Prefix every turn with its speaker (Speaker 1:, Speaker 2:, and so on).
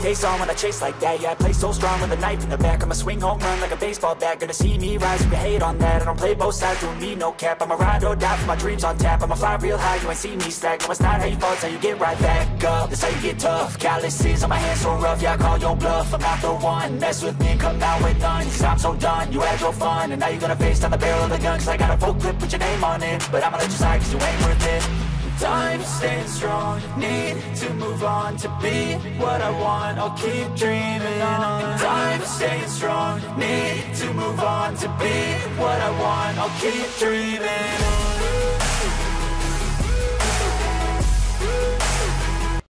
Speaker 1: face on when I chase like that. Yeah, I play so strong with a knife in the back. I'ma swing home run like a baseball bat. Gonna see me rise, you hate on that. I don't play both sides, doing me no cap. I'ma ride or die for my dreams on tap. I'ma fly real high, you ain't see me slack. No, it's not how you fall, it's how you get right back up. That's how you get tough. Calluses on my hands so rough Yeah, I call your bluff. I'm not the one Mess with me come out with none so done, you had your fun And now you're gonna face down the barrel of the gun Cause I got a full clip with your name on it. But I'ma let you slide cause you ain't worth it. Time staying strong, need to move on To be what I want, I'll keep dreaming on. Time staying strong, need to move on To be what I want, I'll keep dreaming on